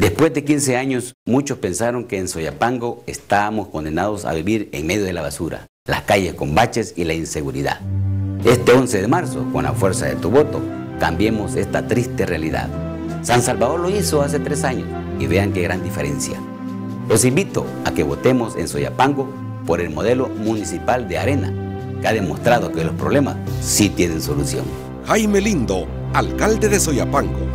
Después de 15 años, muchos pensaron que en Soyapango estábamos condenados a vivir en medio de la basura, las calles con baches y la inseguridad. Este 11 de marzo, con la fuerza de tu voto, cambiemos esta triste realidad. San Salvador lo hizo hace tres años y vean qué gran diferencia. Los invito a que votemos en Soyapango por el modelo municipal de arena, que ha demostrado que los problemas sí tienen solución. Jaime Lindo, alcalde de Soyapango.